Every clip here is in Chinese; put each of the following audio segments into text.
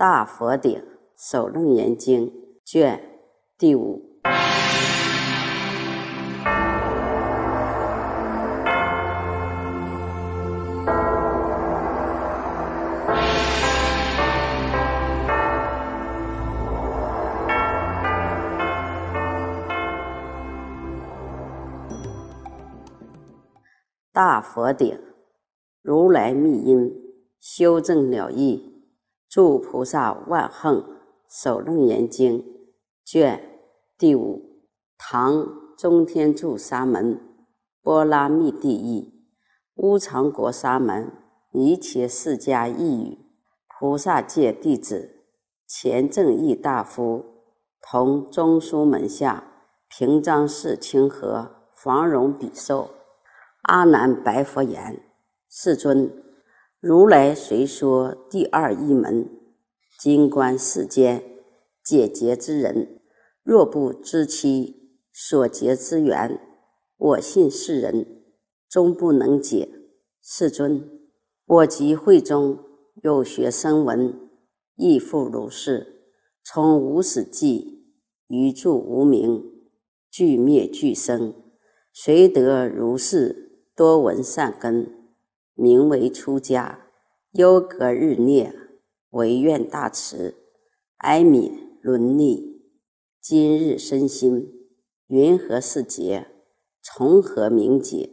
大佛顶首楞严经卷第五。大佛顶，如来密因，修正了义，诸菩萨万恒，首楞严经卷第五。唐中天柱沙门波拉密地译，乌常国沙门一切释迦译语，菩萨界弟子，前正义大夫，同中书门下平章事清河房荣比寿。阿难白佛言：“世尊，如来虽说第二一门，今观世间解结之人，若不知其所结之缘，我信世人终不能解。世尊，我及会中有学生闻，亦复如是。从无始际，于住无明，俱灭俱生，谁得如是？”多闻善根，名为出家。忧隔日涅，唯愿大慈，哀悯伦理。今日身心，云何是劫？从何明解？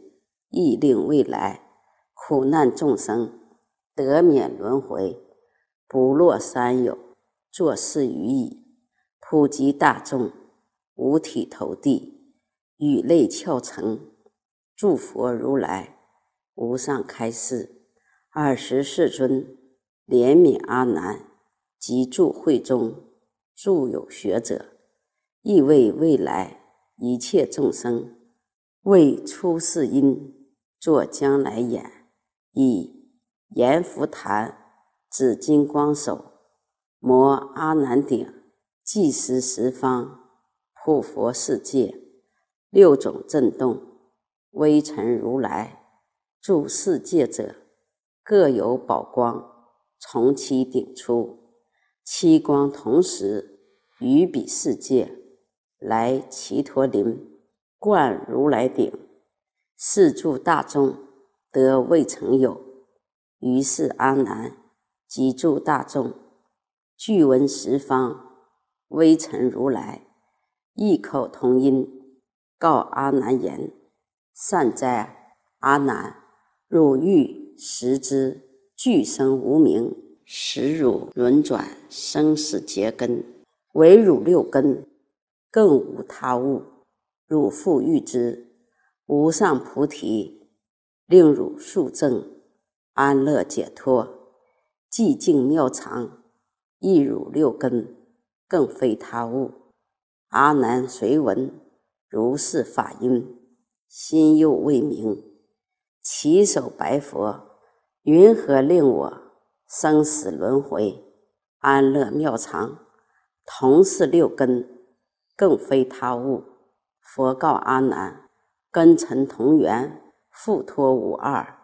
亦令未来苦难众生得免轮回，不落三有，作事于意，普及大众，五体投地，语泪翘成。祝佛如来无上开示，尔时世尊怜悯阿难及诸会中诸有学者，亦为未来一切众生为出世因作将来演，以阎浮檀紫金光手摩阿难顶，计时十方普佛世界六种震动。微尘如来住世界者，各有宝光从其顶出，七光同时于彼世界来齐陀林灌如来顶，是诸大众得未曾有。于是阿难及诸大众具闻十方微尘如来异口同音告阿难言。善哉，阿难！汝欲识之，俱生无明，使汝轮转生死结根，唯汝六根，更无他物。汝复欲之，无上菩提，令汝速证安乐解脱，寂静妙常，亦汝六根，更非他物。阿难随闻如是法音。心又未明，起手白佛：“云何令我生死轮回，安乐妙常？同是六根，更非他物。”佛告阿难：“根尘同源，复托无二，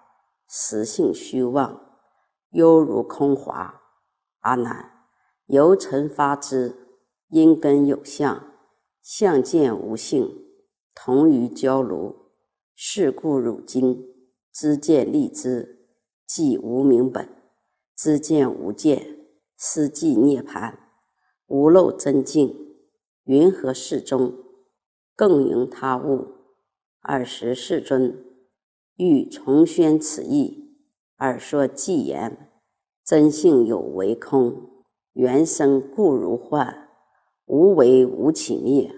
实性虚妄，犹如空华。阿难，由尘发之，因根有相，相见无性。”同于焦炉，是故汝今知见立之，即无明本；知见无见，是即涅盘。无漏真净，云何世中更迎他物？尔时世尊欲重宣此意，而说偈言：真性有为空，缘生故如幻，无为无起灭。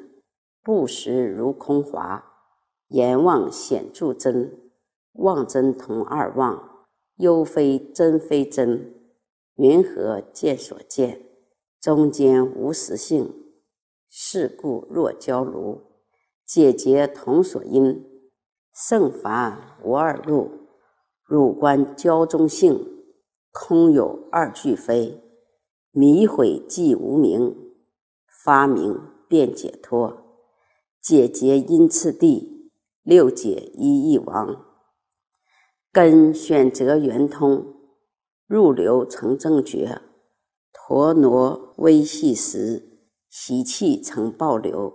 不实如空华，言妄显著真，妄真同二妄，忧非真非真，云何见所见？中间无实性，是故若交炉，解结同所因，胜凡无二路。汝观交中性，空有二俱非，迷毁即无明，发明便解脱。解结因次第，六解一一亡。根选择圆通，入流成正觉。陀挪微细时，习气成暴流，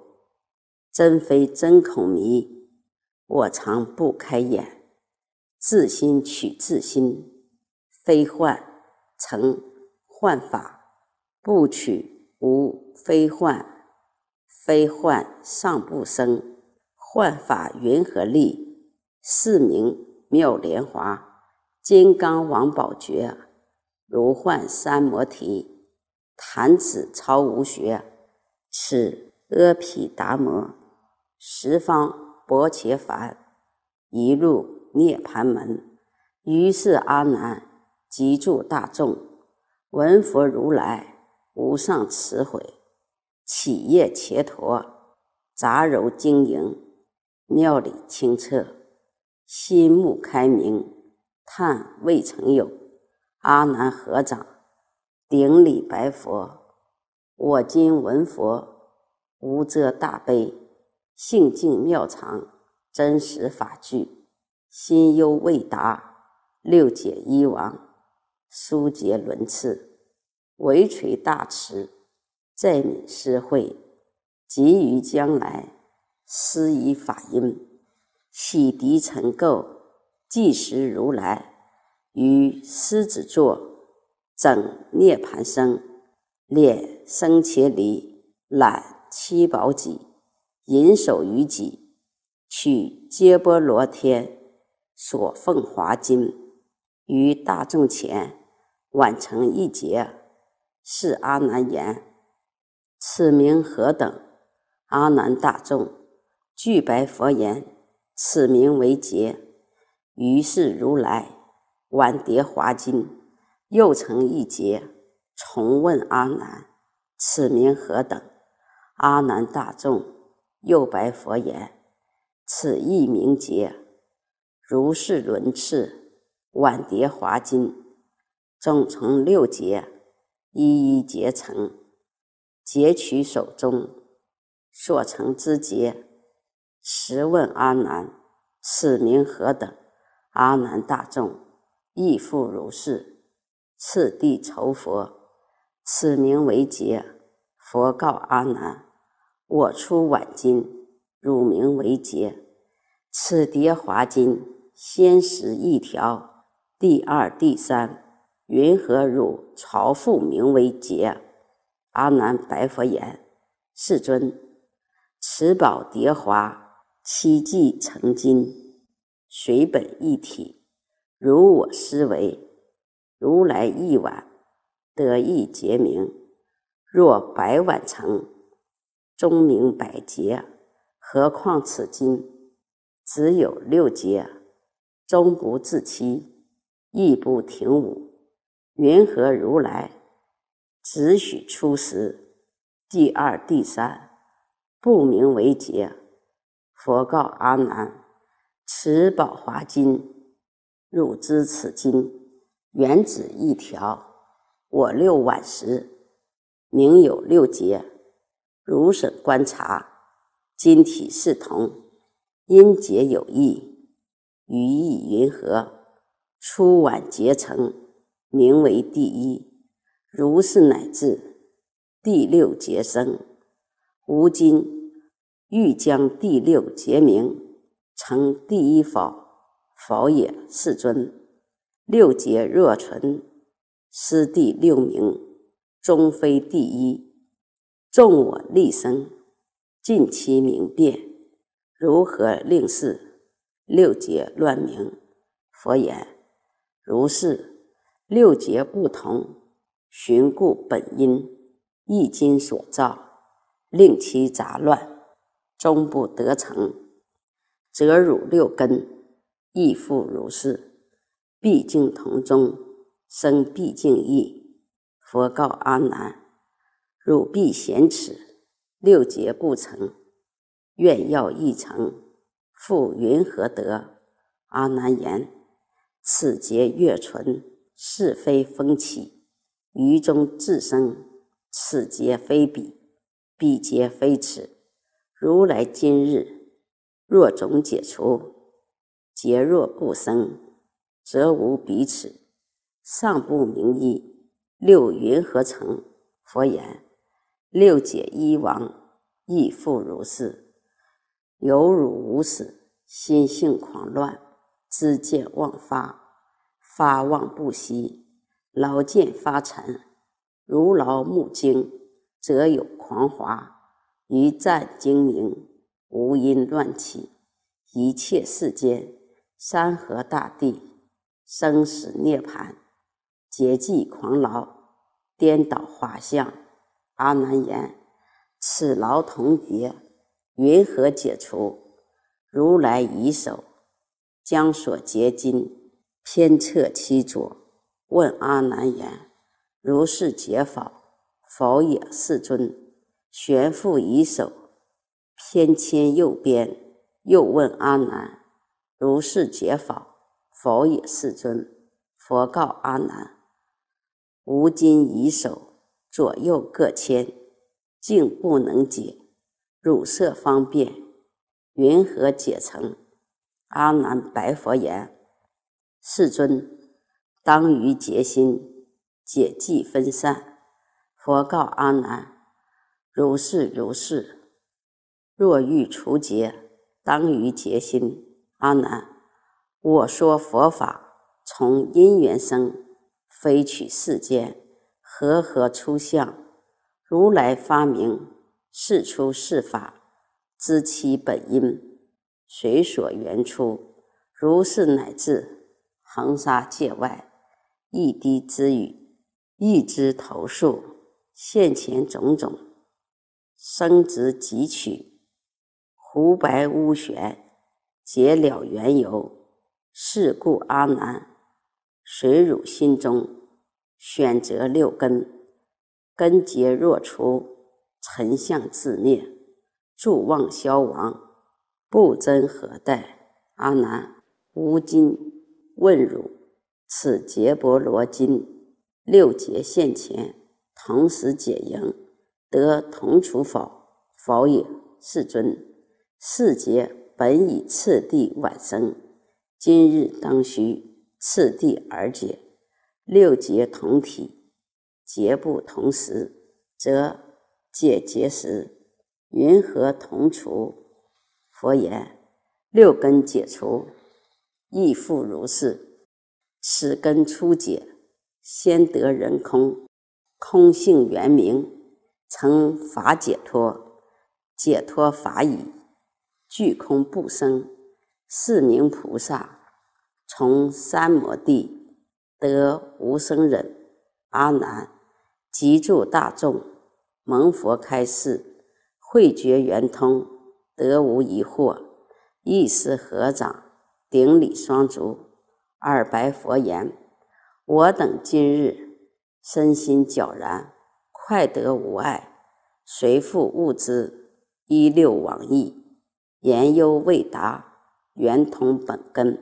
真非真恐迷，我常不开眼，自心取自心，非幻成幻法，不取无非幻，非幻尚不生，幻法云何立？是名妙莲华，金刚王宝觉，如幻三摩提，弹指超无学，此阿毗达摩，十方薄伽梵，一入涅盘门。于是阿难即住大众，闻佛如来无上慈悔，起业伽陀，杂糅晶莹，妙理清澈，心目开明，叹未曾有。阿难合掌，顶礼白佛：“我今闻佛无遮大悲，性净妙常，真实法具，心忧未达，六解一王，殊结轮次，唯垂大慈，在悯施惠，急于将来，施以法音，洗涤尘垢，即时如来。”于狮子座整涅盘生，敛生伽离，揽七宝己，引手于己，取揭波罗天所奉华经，于大众前晚成一劫。是阿难言：“此名何等？”阿难大众具白佛言：“此名为劫。”于是如来。碗叠华经，又成一劫，重问阿难：“此名何等？”阿难大众又白佛言：“此亦名劫。”如是轮次，碗叠华经，总从六劫，一一劫成，劫取手中所成之劫，时问阿难：“此名何等？”阿难大众。亦复如是。次第酬佛，此名为劫。佛告阿难：我出晚金，汝名为劫。此叠华金，先识一条。第二、第三，云何汝朝复名为劫？阿难白佛言：世尊，此宝叠华，七迹成金，水本一体。如我思维，如来一碗得一劫名。若百碗成，终名百劫。何况此经只有六劫，终不自欺，亦不停舞。云何如来只许出时？第二、第三不名为劫。佛告阿难：此宝华经。汝知此经原指一条，我六晚时名有六节，如审观察，今体是同，因节有异，语意云何？初晚结成，名为第一，如是乃至第六节生。吾今欲将第六劫名成第一否？否也，世尊。六劫若存，失第六名，终非第一。众我立生，尽其明辨，如何令是六劫乱名？佛言：如是。六劫不同，寻故本因，一经所造，令其杂乱，终不得成，则汝六根。亦复如是，毕竟同宗，生毕竟异。佛告阿难：汝必贤此六劫不成，愿要一成，复云何得？阿难言：此劫越存，是非风起，于中自生。此劫非彼，彼劫非此。如来今日若总解除。劫若不生，则无彼此；尚不明义，六云何成？佛言：六解一亡，亦复如是。有汝无始，心性狂乱，知见妄发，发妄不息，劳见发沉。如劳木精，则有狂华；一战精明，无因乱起。一切世间，山河大地，生死涅槃，皆计狂劳，颠倒法相。阿难言：此劳同劫。云何解除？如来以手将所结金偏侧其左，问阿难言：“如是解法，否也？”世尊。玄父以手偏牵右边，又问阿难：“如是解法，否也？”世尊。佛告阿难：“吾今以手左右各牵，竟不能解。”汝色方便，云何解成？阿难白佛言：“世尊，当于结心，解即分散。”佛告阿难：“如是如是。若欲除结，当于结心。”阿难，我说佛法从因缘生，非取世间，和合出相？如来发明。是出是法，知其本因，随所缘出，如是乃至恒沙界外，一滴之雨，一枝头树，现前种种，生殖汲取，胡白乌玄，解了缘由。是故阿难，随汝心中选择六根，根结若除。尘相自灭，诸妄消亡，不增何待？阿难，吾今问汝：此结波罗金六劫现前，同时解营，得同处否？否也。世尊，世劫本以次第晚生，今日当须次第而解。六劫同体，劫不同时，则。解结时，云何同除？佛言：六根解除，亦复如是。此根初解，先得人空，空性圆明，成法解脱，解脱法已，具空不生，是名菩萨。从三摩地得无生忍。阿难，即住大众。蒙佛开示，慧觉圆通，得无疑惑。一时合掌，顶礼双足，二白佛言：“我等今日身心皎然，快得无碍，随复悟之，一六往意，言犹未达，圆通本根。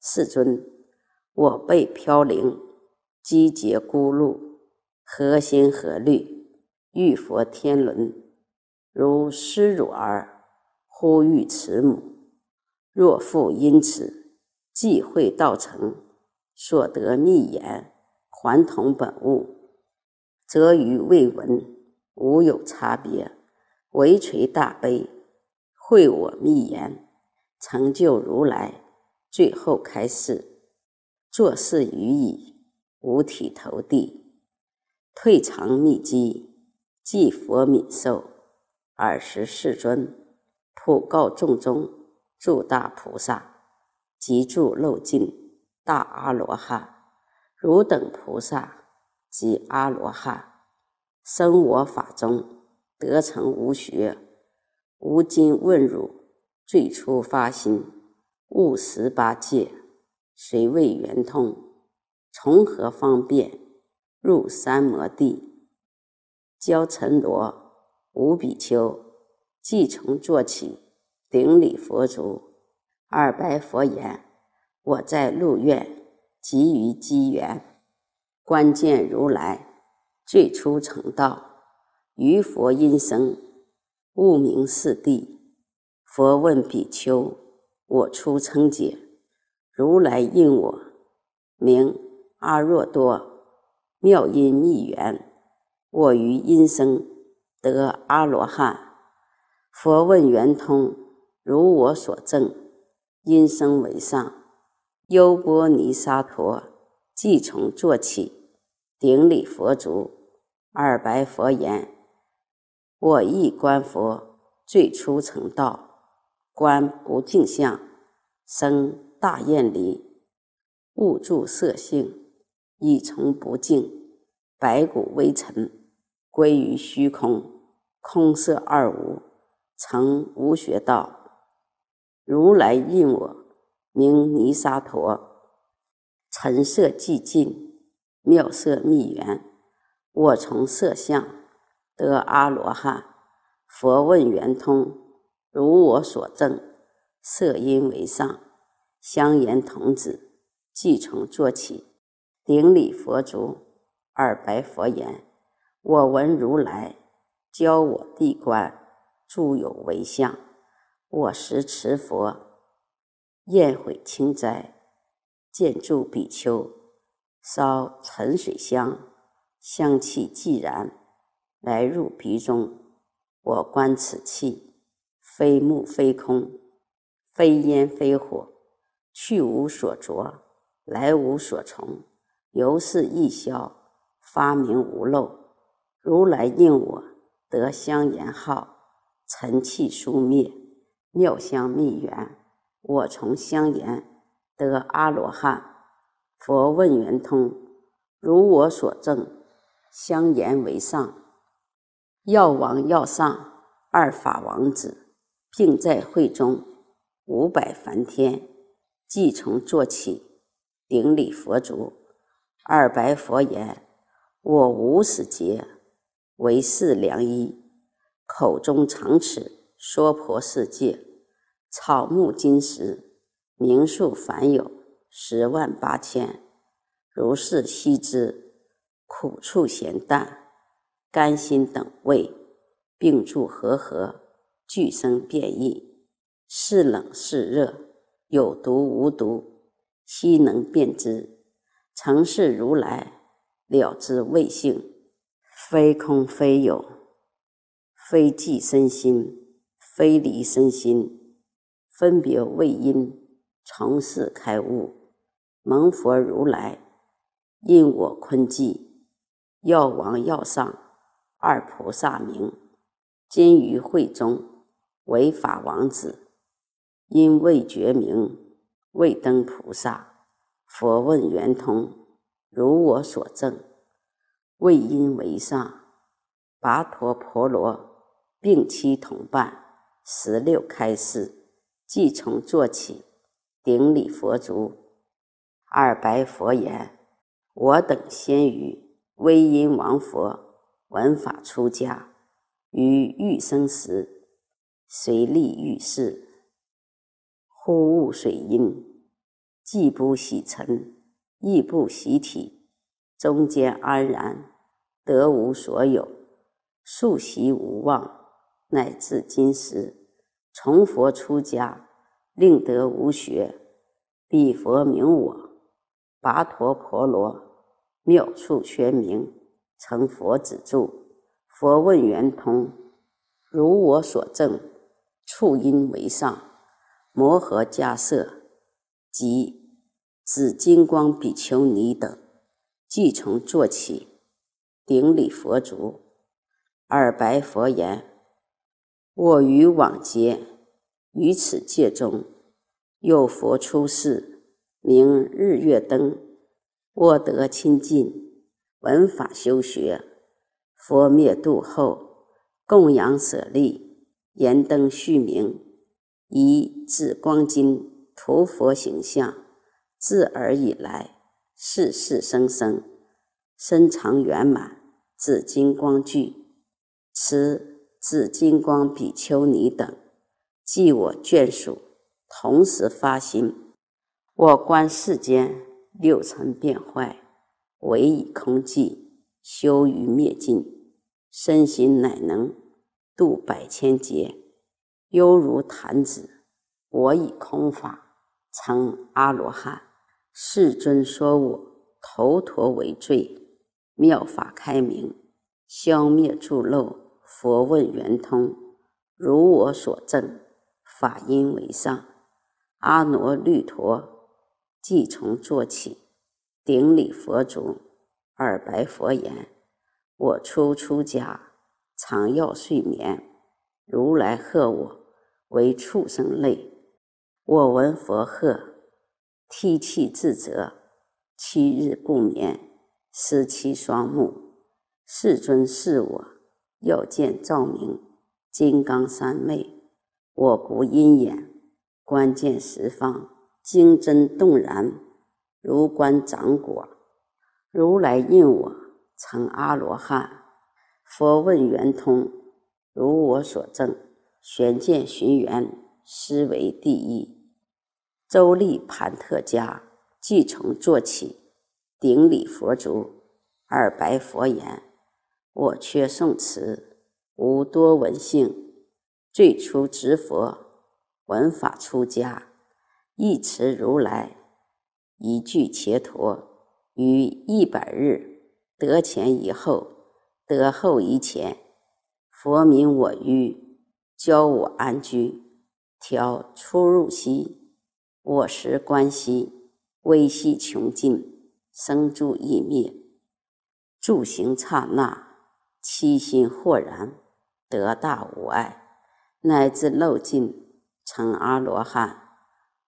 世尊，我辈飘零，积劫孤路，何心何虑？”欲佛天伦，如失乳儿呼吁慈母。若复因此忌讳道成，所得密言，还同本物，则与未闻，无有差别。唯垂大悲，会我密言，成就如来。最后开示，作事于矣，五体投地，退藏秘机。即佛敏寿，尔时世尊普告众中诸大菩萨及诸漏尽大阿罗汉：汝等菩萨及阿罗汉，生我法中得成无学。吾今问汝：最初发心悟十八界，虽未圆通？从何方便入三摩地？教陈罗五比丘，即从做起，顶礼佛足。二白佛言：“我在鹿苑，急于机缘，观见如来最初成道，于佛音声，悟明四谛。佛问比丘：我初称解，如来应我名阿若多，妙音密缘，我于因生得阿罗汉。佛问圆通，如我所证，因生为上。优波尼沙陀即从坐起，顶礼佛足，二白佛言：“我亦观佛，最初成道，观不净相，生大厌离，悟住色性，已从不净，白骨微尘，归于虚空，空色二无，成无学道。如来应我。”名尼沙陀，尘色寂尽，妙色密缘。我从色相得阿罗汉。佛问圆通，如我所证，色音为上，香言童子，即从坐起，顶礼佛足，耳白佛言：我闻如来教我地观，著有为相，我时持佛。厌毁清斋，见住比丘，烧沉水香，香气既然，来入鼻中。我观此气，非木非空，非烟非火，去无所着，来无所从，由是一消，发明无漏。如来应我得香言号，尘气殊灭，妙香密缘。我从香言得阿罗汉，佛问圆通，如我所证，相言为上，药王药上二法王子，并在会中五百梵天，即从坐起，顶礼佛足，二白佛言：我无始劫为是良医，口中常持娑婆世界。草木金石，名数凡有十万八千。如是悉知，苦处咸淡，甘辛等味，并住和合，俱生变异。是冷是热，有毒无毒，悉能辨之。成是如来了知味性，非空非有，非即身心，非离身心。分别为因，从事开悟，蒙佛如来因我坤寂，药王药上二菩萨名，今于会中为法王子，因未觉名，未登菩萨。佛问圆通，如我所证，为因为上，跋陀婆罗并妻同伴，十六开示。即从做起，顶礼佛足，二白佛言：“我等先于威音王佛闻法出家，于欲生时，随力欲事，忽悟水阴，既不洗尘，亦不洗体，中间安然，得无所有，数习无忘，乃至今时。”从佛出家，令得无学，彼佛名我，跋陀婆罗，妙处宣明，成佛子住。佛问圆通，如我所证，处因为上，摩诃迦摄及紫金光比丘尼等，即从坐起，顶礼佛足，耳白佛言。我于往劫于此界中，有佛出世，名日月灯。我得亲近，闻法修学。佛灭度后，供养舍利，燃灯续明，以紫光金涂佛形象。自尔以来，世世生生，身长圆满，紫金光具，持。紫金光比丘尼等，即我眷属，同时发心。我观世间六尘变坏，唯以空寂，修于灭尽，身心乃能度百千劫，犹如弹指。我以空法成阿罗汉。世尊说我头陀为最，妙法开明，消灭诸漏。佛问圆通，如我所证，法音为上。阿耨律陀，即从坐起，顶礼佛足，耳白佛言：我初出家，常要睡眠，如来贺我为畜生类。我闻佛贺，涕泣自责，七日不眠，失其双目。世尊是我。要见照明，金刚三昧，我不因眼，观见十方，精真动然，如观掌果。如来应我成阿罗汉，佛问圆通，如我所证，玄见寻缘，思为第一。周利盘特家，即从坐起，顶礼佛足，二白佛言。我缺宋词，无多闻性。最初执佛，闻法出家，一持如来，一句伽陀，于一百日得前以后，得后以前。佛名我于，教我安居，调出入息，我识观息，微息穷尽，生住意灭，住行刹那。七心豁然，得大无碍，乃至漏尽成阿罗汉。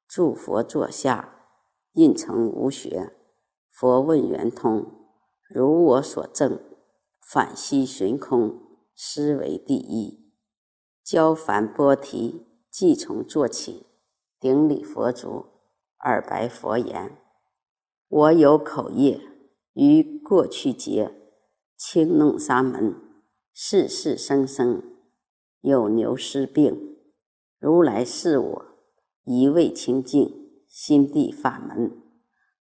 诸佛座下，应成无学。佛问圆通，如我所证，反息寻空，思为第一。教凡波提，即从坐起，顶礼佛足，耳白佛言：我有口业，于过去劫。轻弄沙门，世世生生有牛尸病。如来是我一味清净心地法门，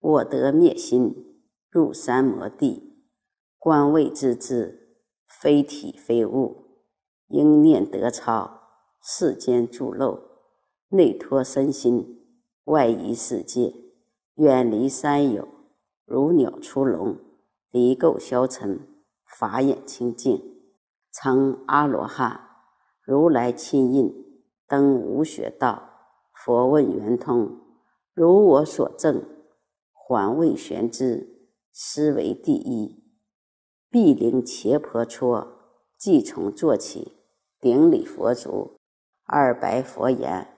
我得灭心入三摩地，观位之智非体非物，应念得超世间诸漏，内脱身心，外移世界，远离三有，如鸟出笼，离垢消尘。法眼清净，成阿罗汉。如来亲印，登无学道。佛问圆通，如我所证，还未玄之，思为第一。毗陵伽婆蹉，即从坐起，顶礼佛足，二白佛言：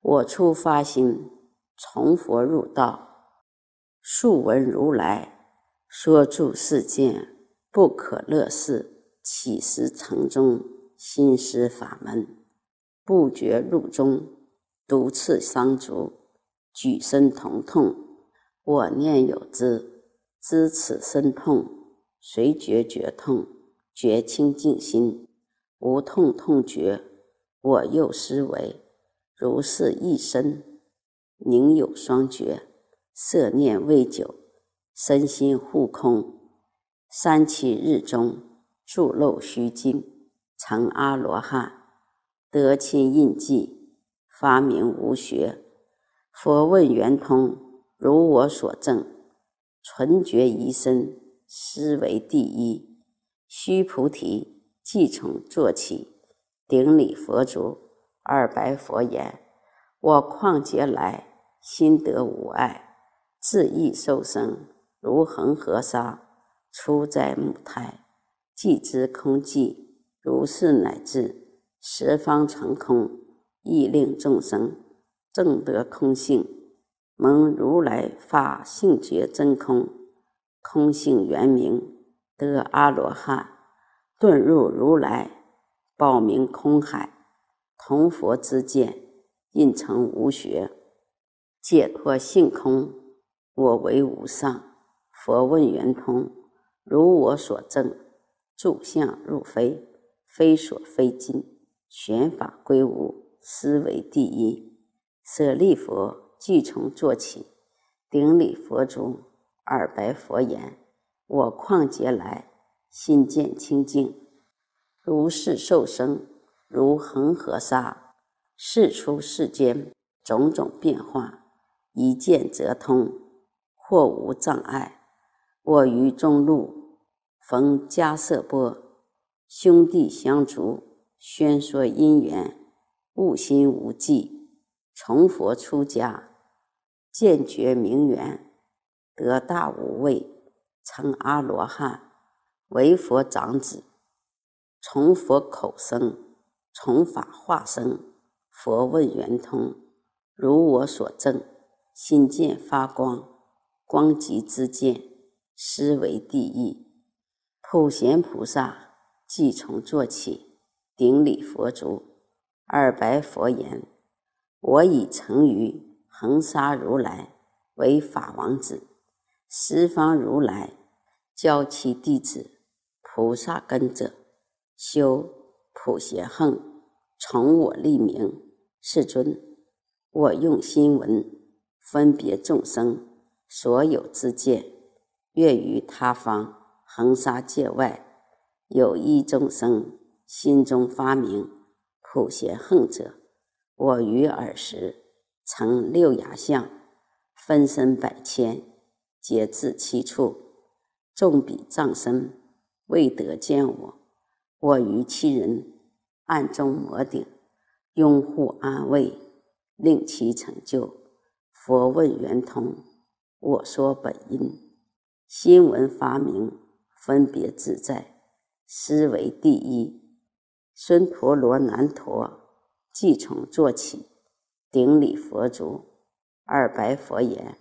我初发心，从佛入道，数闻如来说住世间。不可乐事，起时成中，心思法门，不觉入中，独刺伤足，举身疼痛。我念有之，知此身痛，随觉觉痛，觉清净心，无痛痛觉。我又思维，如是一身，宁有双觉？色念未久，身心互空。三七日中，诸漏虚尽，成阿罗汉，得亲印记，发明无学。佛问圆通，如我所证，纯觉一身，思为第一。须菩提，即从坐起，顶礼佛足，二白佛言：我旷劫来，心得无碍，自意受生，如恒河沙。出在母胎，即知空寂，如是乃至十方成空，亦令众生正得空性，蒙如来法性觉真空，空性圆明，得阿罗汉，遁入如来报名空海，同佛之见，印成无学，解脱性空，我为无上，佛问圆通。如我所证，住相入非，非所非尽，玄法归无，思为第一。舍利佛即从坐起，顶礼佛足，耳白佛言：我旷劫来，心见清净，如是受生，如恒河沙，世出世间种种变化，一见则通，或无障碍。我于中路。逢迦瑟波，兄弟相逐，宣说因缘，悟心无忌，从佛出家，见觉明缘，得大无畏，成阿罗汉，为佛长子，从佛口生，从法化生。佛问圆通，如我所证，心见发光，光极之见，思为第一。普贤菩萨即从坐起，顶礼佛足，二白佛言：“我已成于恒沙如来为法王子，十方如来教其弟子菩萨根者，修普贤行，从我立名。世尊，我用心闻分别众生所有之见，愿于他方。”恒沙界外有一众生心中发明普贤横者，我于尔时成六牙相，分身百千，皆至其处。众比障身未得见我，我于其人暗中摩顶，拥护安慰，令其成就。佛问圆通，我说本因，心闻发明。分别自在，思维第一。孙陀罗难陀即从坐起，顶礼佛足，二白佛言：“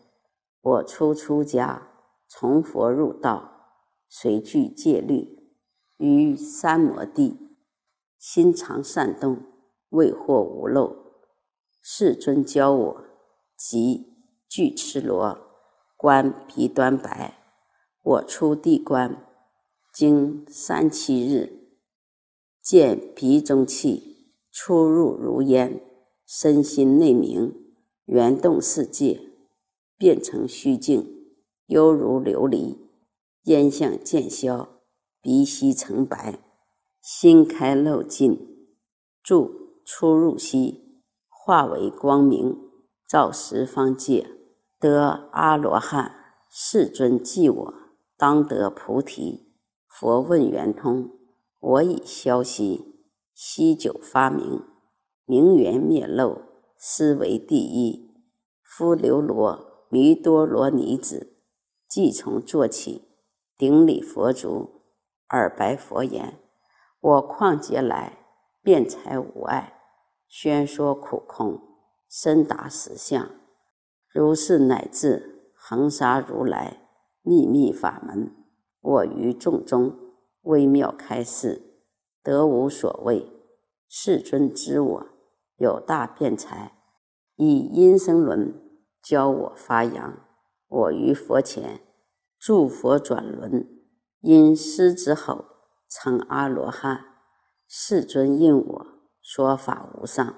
我初出家，从佛入道，随具戒律，于三摩地，心常善动，未获无漏。世尊教我，即具持罗，观鼻端白。我出地观。”经三七日，见鼻中气出入如烟，身心内明，圆动世界，变成虚静，犹如琉璃。烟相渐消，鼻息成白，心开漏尽，住出入息，化为光明，照十方界，得阿罗汉。世尊记我，当得菩提。佛问圆通，我以消息，息九发明，明圆灭漏，思为第一。夫流罗弥多罗尼子，即从坐起，顶礼佛足，耳白佛言：我旷劫来，辩才无碍，宣说苦空，深达实相，如是乃至恒沙如来秘密法门。我于众中微妙开示，得无所谓。世尊知我有大辩才，以因声轮教我发扬。我于佛前助佛转轮，因师之吼成阿罗汉。世尊应我说法无上，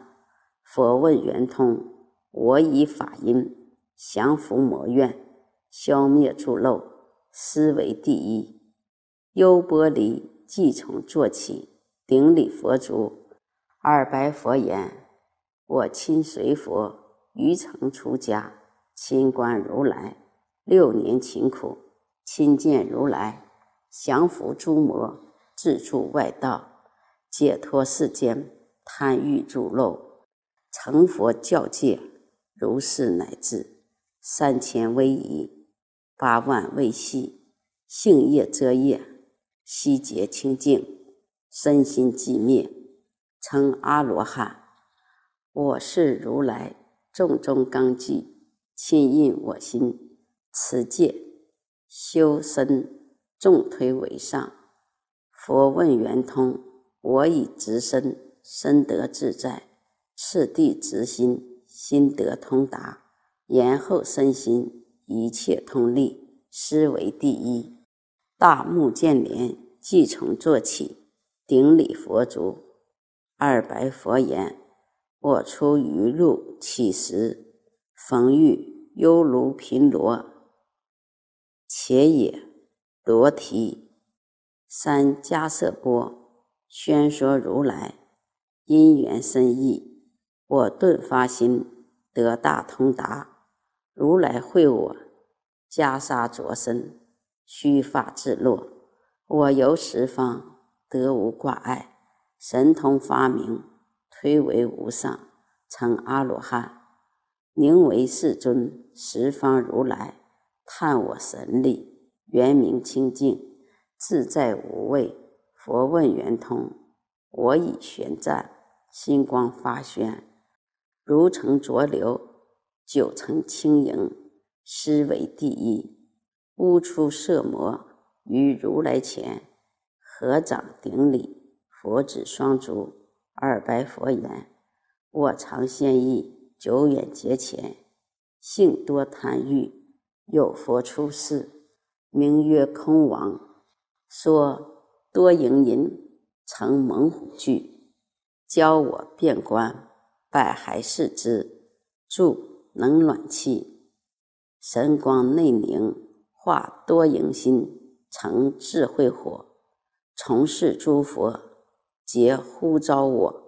佛问圆通，我以法音降伏魔怨，消灭诸漏。思为第一，优波离即从坐起，顶礼佛足，二白佛言：“我亲随佛于城出家，亲观如来六年勤苦，亲见如来降伏诸魔，自助外道，解脱世间贪欲诸漏，成佛教界，如是乃至三千威仪。”八万未息，性业遮业，悉结清净，身心寂灭，成阿罗汉。我是如来众中纲纪，亲印我心，持戒修身，众推为上。佛问圆通，我以直身，身得自在；次第直心，心得通达；然后身心。一切通力，思为第一。大目犍连即从做起，顶礼佛足。二白佛言：“我出于入起时，逢遇犹如频罗，且也罗提三迦瑟波，宣说如来因缘深意。我顿发心，得大通达。”如来会我袈裟着身，须发自落。我游十方，得无挂碍，神通发明，推为无上，成阿罗汉，宁为世尊，十方如来，叹我神力，圆明清净，自在无畏。佛问圆通，我以玄赞，星光发宣，如成浊流，九成轻盈，师为第一。悟出色魔于如来前，合掌顶礼，佛指双足，二白佛言：“我常现意，久远劫前，性多贪欲，有佛出世，名曰空王，说多盈银，乘猛虎踞，教我变观，百骸视之，助能暖气，神光内凝。”化多迎心成智慧火，从事诸佛皆呼召我，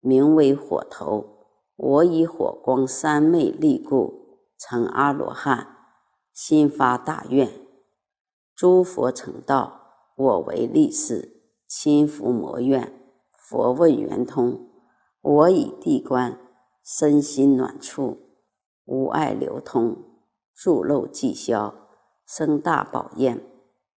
名为火头。我以火光三昧力故，成阿罗汉，心发大愿。诸佛成道，我为力士，亲服魔愿。佛问圆通，我以地观，身心暖处，无碍流通，诸漏寂消。生大宝焰，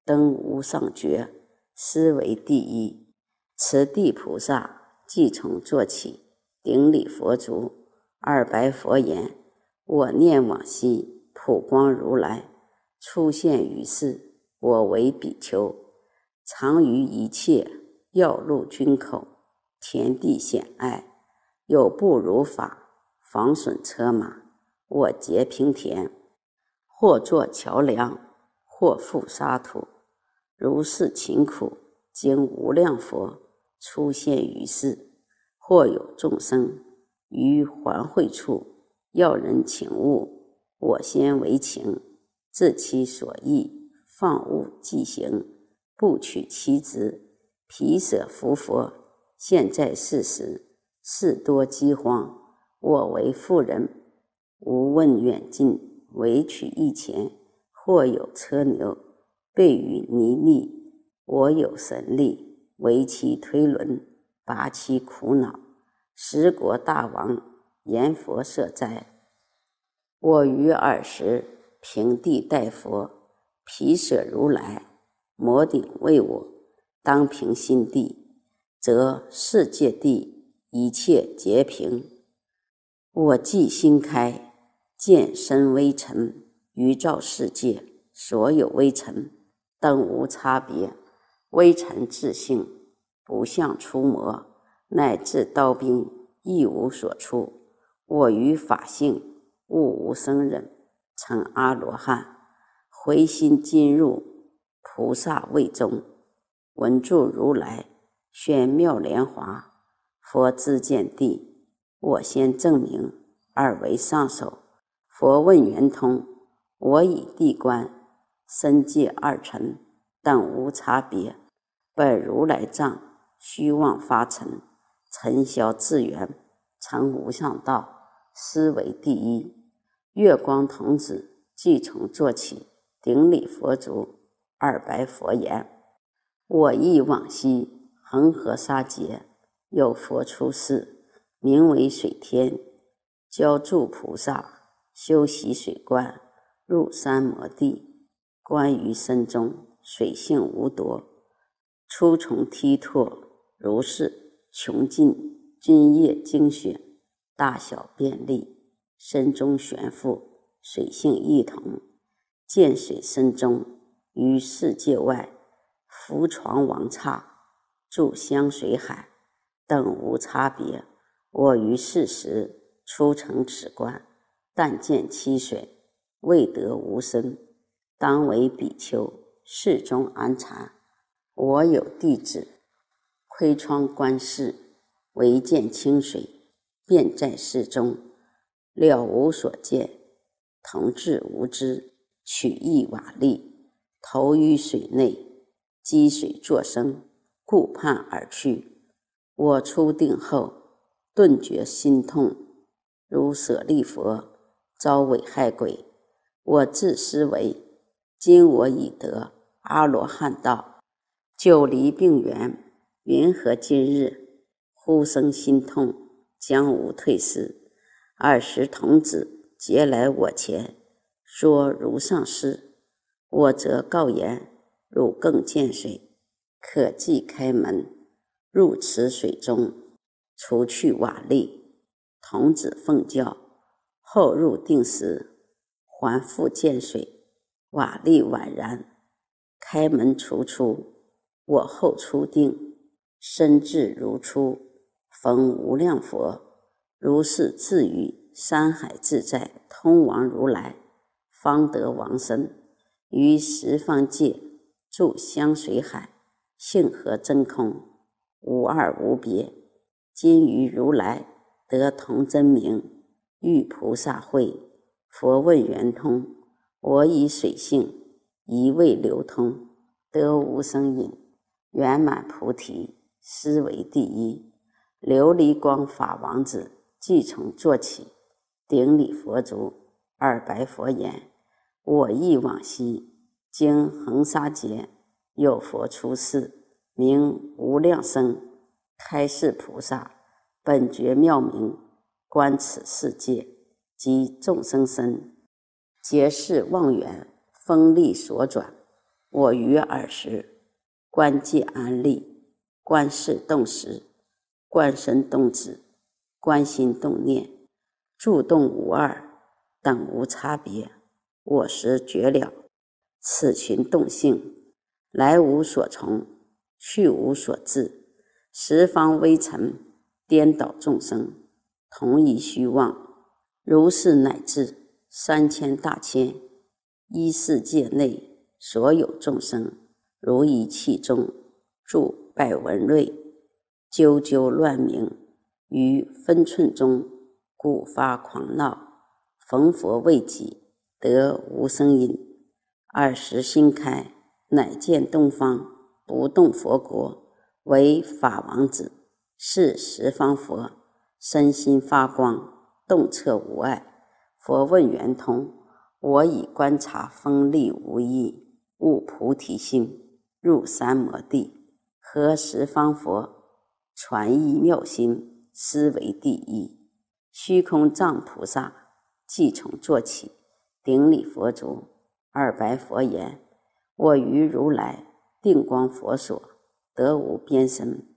登无上觉，思为第一。持地菩萨即从坐起，顶礼佛足。二白佛言：“我念往昔普光如来出现于世，我为比丘，常于一切要路君口，田地险隘，有不如法，防损车马，我劫平田。”或作桥梁，或覆沙土，如是勤苦，经无量佛出现于世。或有众生于还会处，要人请物，我先为情，自其所意，放物即行，不取其职，皮舍服佛。现在事实，事多饥荒，我为妇人，无问远近。唯取一钱，或有车牛，备于泥泞。我有神力，为其推轮，拔其苦恼。十国大王言佛设哉！我于尔时平地待佛，毗舍如来摩顶为我，当平心地，则世界地一切皆平。我即心开。见身微尘，于照世界，所有微尘，等无差别。微尘自性，不向出魔，乃至刀兵亦无所出。我于法性，悟无生忍，成阿罗汉，回心进入菩萨位中，闻住如来宣妙莲华，佛知见地，我先证明，二为上首。佛问圆通，我以地观身界二尘等无差别，本如来藏虚妄发尘，尘消自圆，成无上道，思为第一。月光童子即从坐起，顶礼佛足，二白佛言：我忆往昔恒河沙劫，有佛出世，名为水天，教助菩萨。修习水观，入山摩地，观于身中，水性无夺，出从梯拓，如是穷尽津液精血，大小便利，身中悬浮，水性异同，见水身中，于世界外，浮床王刹，住香水海，等无差别。我于是时出成此观。但见七水，未得无声，当为比丘，室中安禅。我有弟子，窥窗观世，唯见清水，便在室中，了无所见，同至无知，取一瓦砾，投于水内，积水作声，顾盼而去。我初定后，顿觉心痛，如舍利佛。遭危害鬼，我自思维：今我已得阿罗汉道，久离病源，云何今日忽生心痛，将无退失？尔时童子皆来我前，说如上师，我则告言：汝更见水，可即开门，入池水中，除去瓦砾。童子奉教，后入定时，还复见水，瓦砾宛然。开门除出，我后出定，身至如初，逢无量佛，如是自语：山海自在，通往如来，方得王身。于十方界住香水海，性何真空，无二无别。今于如来得同真名，遇菩萨会，佛问圆通，我以水性。一味流通，得无生隐，圆满菩提，斯为第一。琉璃光法王子即从坐起，顶礼佛足，二白佛言：“我忆往昔，经恒沙劫，有佛出世，名无量生，开示菩萨，本觉妙明，观此世界及众生身，皆是妄缘。”风力所转，我于尔时观界安立，观世动时，观身动止，观心动念，住动无二，等无差别。我时觉了，此群动性，来无所从，去无所至，十方微尘颠倒众生，同一虚妄，如是乃至三千大千。一世界内所有众生，如一气中住百文瑞，啾啾乱鸣，于分寸中故发狂闹。逢佛未己，得无声音。二时心开，乃见东方不动佛国，为法王子，是十方佛，身心发光，洞彻无碍。佛问圆通。我以观察锋利无异，悟菩提心，入三摩地，合十方佛传一妙心，思为第一。虚空藏菩萨即从坐起，顶礼佛足，二白佛言：“我于如来定光佛所得无边身，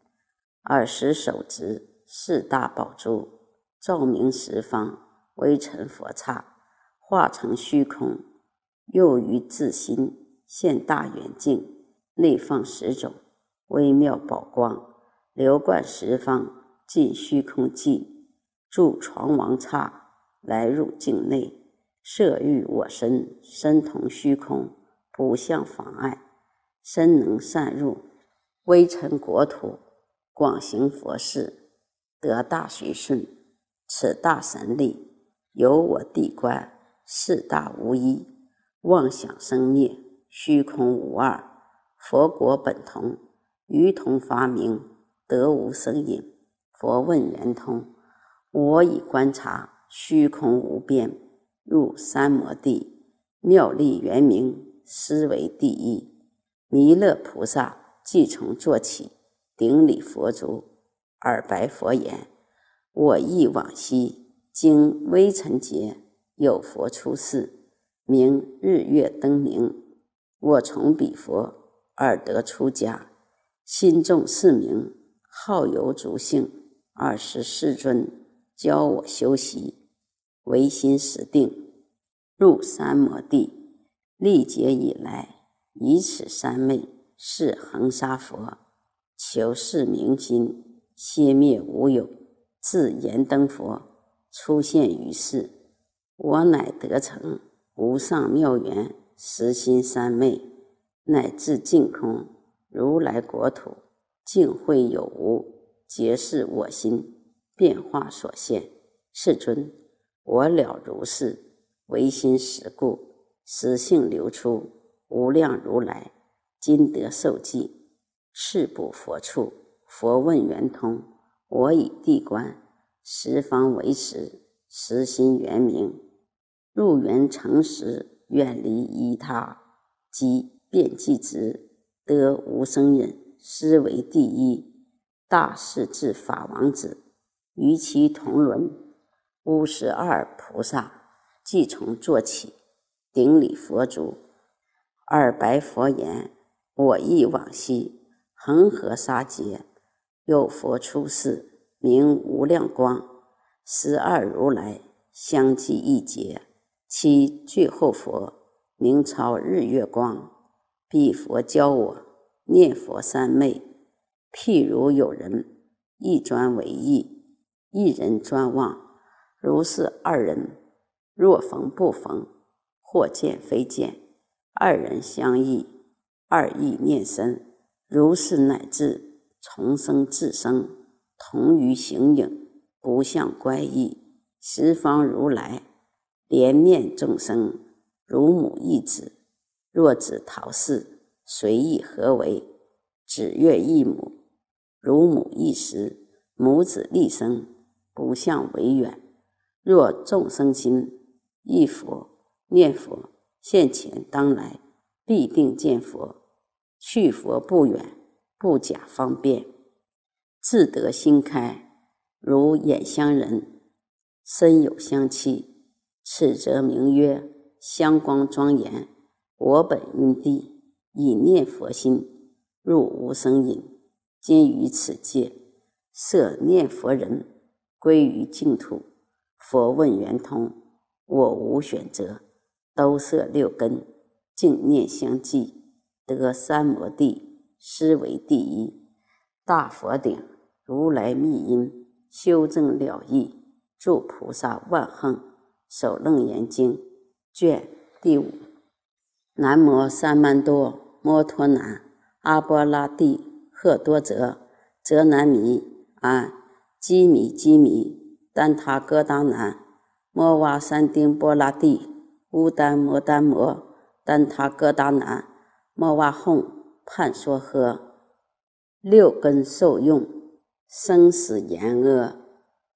尔时手执四大宝珠，照明十方，微尘佛刹。”化成虚空，又于自心现大圆镜，内放十种微妙宝光，流贯十方，尽虚空际，住床王刹，来入境内，摄欲我身，身同虚空，不相妨碍，身能善入微尘国土，广行佛事，得大随顺。此大神力，由我地观。四大无一，妄想生灭，虚空无二。佛国本同，于同发明，得无生隐。佛问圆通，我以观察虚空无边，入三摩地，妙力圆明，思为第一。弥勒菩萨即从坐起，顶礼佛足，耳白佛言：“我忆往昔，经微尘劫。”有佛出世，名日月灯明。我从彼佛而得出家，心中是名，好游足性。二十世尊教我修习，唯心实定，入三摩地。历劫以来，以此三昧是恒沙佛，求是明心，歇灭无有，自燃灯佛出现于世。我乃得成无上妙缘，实心三昧，乃至净空如来国土，净会有无，皆是我心变化所现。世尊，我了如是，唯心实故，实性流出无量如来，今得受记，是不佛处。佛问圆通，我以地观十方为实，实心圆明。入圆成时，远离依他，即遍计执，得无生忍，斯为第一。大势至法王子，与其同伦。五十二菩萨即从坐起，顶礼佛足。二白佛言：“我忆往昔，恒河沙劫，有佛出世，名无量光。十二如来相继一劫，其最后佛名超日月光。彼佛教我念佛三昧，譬如有人一专为意，一人专望。”如是二人，若逢不逢，或见非见，二人相忆，二意念深。如是乃至重生自生，同于形影，不相乖异。十方如来怜念众生，如母忆子。若子逃世，随意何为？子悦一母，如母忆时，母子立生，不相为远。若众生心忆佛念佛，现前当来必定见佛。去佛不远，不假方便，自得心开，如眼相人，身有香气，此则名曰香光庄严。我本因地以念佛心入无生隐，今于此界设念佛人归于净土。佛问圆通，我无选择，都摄六根，净念相继，得三摩地，思为第一。大佛顶，如来密因，修正了义，助菩萨万行。首楞严经卷第五。南无三曼多摩陀南阿波拉帝赫多泽泽南弥安基米基米。丹他哥达南摩哇三丁波拉帝乌丹摩丹摩丹他哥达南摩哇哄判说呵六根受用生死严恶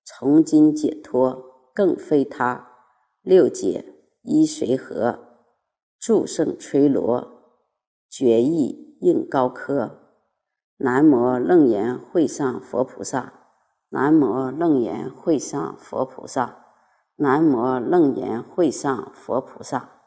从今解脱更非他六解依随和诸圣垂罗决意应高科南无楞严会上佛菩萨。南无楞严会上佛菩萨，南无楞严会上佛菩萨。